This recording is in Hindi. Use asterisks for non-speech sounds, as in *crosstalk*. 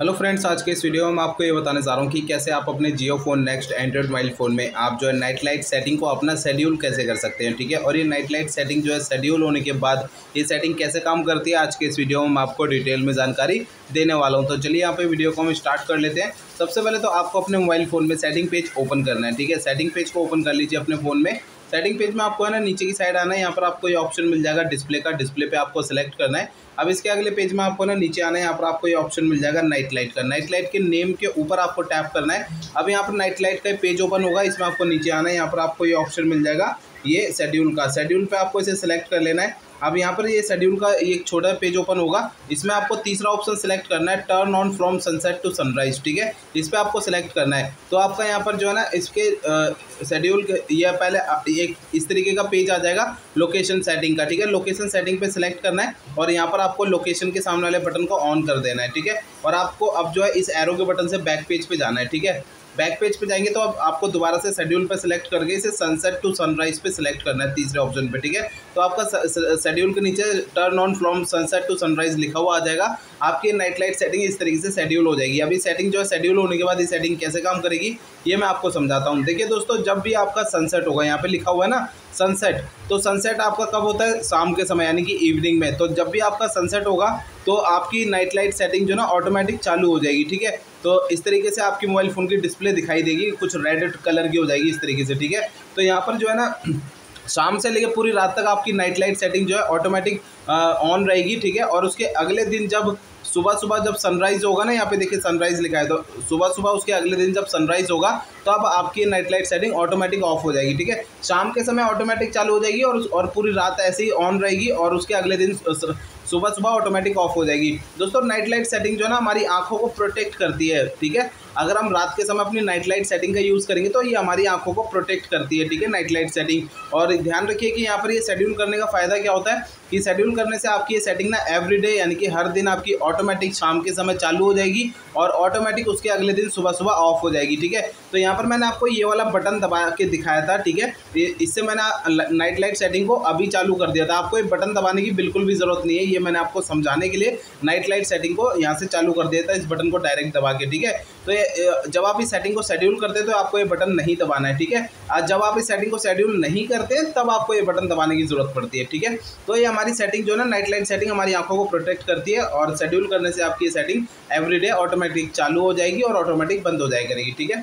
हेलो फ्रेंड्स आज के इस वीडियो में मैं आपको ये बताने जा रहा हूँ कि कैसे आप अपने Jio phone next android mobile phone में आप जो है नाइट लाइट सेटिंग को अपना शेड्यूल कैसे कर सकते हैं, ठीक है? और ये नाइट लाइट सेटिंग जो है शेड्यूल होने के बाद ये सेटिंग कैसे काम करती है, आज के इस वीडियो में मैं आपको डिटेल में जानकारी देने वाला हूँ। तो चलिए यहाँ पे वीडियो को हम स्टार्ट कर लेते हैं। सबसे पहले तो आपको अपने मोबाइल फ़ोन में सेटिंग पेज ओपन करना है, ठीक है? सेटिंग पेज को ओपन कर लीजिए अपने फ़ोन में। सेटिंग पेज में आपको है ना, नीचे की साइड आना है, यहाँ पर आपको ये ऑप्शन मिल जाएगा डिस्प्ले का डिस्प्ले पे आपको सेलेक्ट करना है। अब इसके अगले पेज में आपको ना, नीचे आना है, यहाँ पर आपको ये ऑप्शन मिल जाएगा नाइट लाइट का। नाइट लाइट के नेम के ऊपर आपको टैप करना है। अब यहाँ पर नाइट लाइट का पेज ओपन होगा, इसमें आपको नीचे आना है, यहाँ पर आपको ये ऑप्शन मिल जाएगा, ये शेड्यूल का। शेड्यूल पर आपको इसे सेलेक्ट कर लेना है। अब यहाँ पर ये शेड्यूल का एक छोटा पेज ओपन होगा। इसमें आपको तीसरा ऑप्शन सेलेक्ट करना है turn on from sunset to sunrise ठीक है? इस पर आपको सेलेक्ट करना है। तो आपका यहाँ पर जो है ना, इसके शेड्यूल के, ये पहले एक, इस तरीके का पेज आ जाएगा लोकेशन सेटिंग का, ठीक है? लोकेशन सेटिंग पे सिलेक्ट करना है और यहाँ पर आपको लोकेशन के सामने वाले बटन को ऑन कर देना है, ठीक है? और आपको अब जो है इस एरो के बटन से बैक पेज पे जाना है, ठीक है? बैक पेज पे जाएँगे तो अब आपको दोबारा से शेड्यूल पे सिलेक्ट करके इसे सनसेट टू सनराइज पे सिलेक्ट करना है तीसरे ऑप्शन पे, ठीक है? तो आपका शेड्यूल के नीचे turn on from sunset to sunrise लिखा हुआ आ जाएगा। आपकी नाइट लाइट सेटिंग इस तरीके से शेड्यूल हो जाएगी। अभी सेटिंग जो है शेड्यूल होने के बाद ये सेटिंग कैसे काम करेगी, ये मैं आपको समझाता हूँ। देखिए दोस्तों, जब भी आपका सनसेट होगा, यहाँ पे लिखा हुआ है ना सनसेट तो सनसेट आपका कब होता है? शाम के समय, यानी कि इवनिंग में। तो जब भी आपका सनसेट होगा तो आपकी नाइट लाइट सेटिंग जो ना ऑटोमेटिक चालू हो जाएगी, ठीक है? तो इस तरीके से आपकी मोबाइल फ़ोन की डिस्प्ले दिखाई देगी, कुछ रेड कलर की हो जाएगी इस तरीके से, ठीक है? तो यहाँ पर जो है ना, *clears throat* शाम से लेकर पूरी रात तक आपकी नाइट लाइट सेटिंग जो है ऑटोमेटिक ऑन रहेगी, ठीक है? और उसके अगले दिन जब सुबह सुबह जब सनराइज होगा ना, यहाँ पे देखिए सनराइज लिखा है तो सुबह सुबह उसके अगले दिन जब सनराइज होगा तो अब आपकी night light setting automatic off हो जाएगी, ठीक है? शाम के समय ऑटोमेटिक चालू हो जाएगी और और पूरी रात ऐसे ही ऑन रहेगी और उसके अगले दिन सुबह सुबह ऑटोमेटिक ऑफ़ हो जाएगी। दोस्तों नाइट लाइट सेटिंग जो है ना, हमारी आँखों को प्रोटेक्ट करती है, ठीक है? अगर हम रात के समय अपनी नाइट लाइट सेटिंग का यूज़ करेंगे तो ये हमारी आँखों को प्रोटेक्ट करती है, ठीक है नाइट लाइट सेटिंग और ध्यान रखिए कि यहाँ पर ये शेड्यूल करने का फ़ायदा क्या होता है? कि शेड्यूल करने से आपकी ये सेटिंग ना एवरीडे यानी कि हर दिन आपकी ऑटोमेटिक शाम के समय चालू हो जाएगी और ऑटोमेटिक उसके अगले दिन सुबह सुबह ऑफ़ हो जाएगी, ठीक है? तो यहाँ पर मैंने आपको ये वाला बटन दबा के दिखाया था, ठीक है? इससे मैंने नाइट लाइट सेटिंग को अभी चालू कर दिया था। आपको ये बटन दबाने की बिल्कुल भी ज़रूरत नहीं है, ये मैंने आपको समझाने के लिए नाइट लाइट सेटिंग को यहाँ से चालू कर दिया था, इस बटन को डायरेक्ट दबा के, ठीक है? तो ये जब आप इस सेटिंग को शेड्यूल करते तो आपको ये बटन नहीं दबाना है, ठीक है? जब आप इस सेटिंग को शेड्यूल नहीं करते, तब आपको ये बटन दबाने की ज़रूरत पड़ती है, ठीक है? तो ये हमारी सेटिंग जो है ना नाइट लाइट सेटिंग हमारी आँखों को प्रोटेक्ट करती है और शेड्यूल करने से आपकी सेटिंग एवरीडे ऑटोमेटिक चालू हो जाएगी और ऑटोमेटिक बंद हो जाएगी, ठीक है?